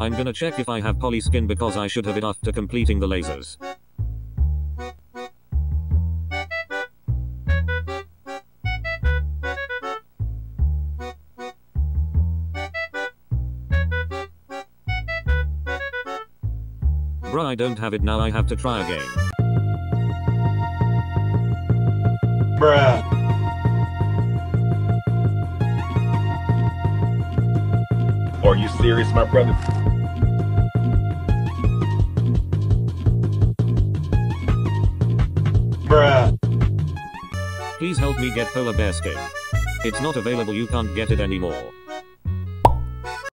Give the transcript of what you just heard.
I'm gonna check if I have Poley skin because I should have it after completing the lasers. Bruh I don't have it now I have to try again. Bruh. Are you serious, my brother? Bruh. Please help me get polar bear skin. It's not available you can't get it anymore.